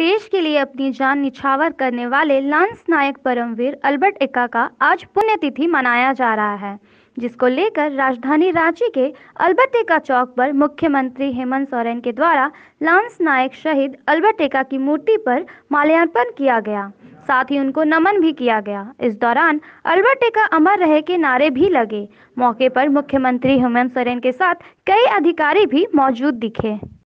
देश के लिए अपनी जान निछावर करने वाले लांस नायक परमवीर अल्बर्ट एक्का का आज पुण्यतिथि मनाया जा रहा है, जिसको लेकर राजधानी रांची के अल्बर्ट एक्का चौक पर मुख्यमंत्री हेमंत सोरेन के द्वारा लांस नायक शहीद अल्बर्ट एक्का की मूर्ति पर माल्यार्पण किया गया। साथ ही उनको नमन भी किया गया। इस दौरान अल्बर्ट एक्का अमर रहे के नारे भी लगे। मौके पर मुख्यमंत्री हेमंत सोरेन के साथ कई अधिकारी भी मौजूद दिखे।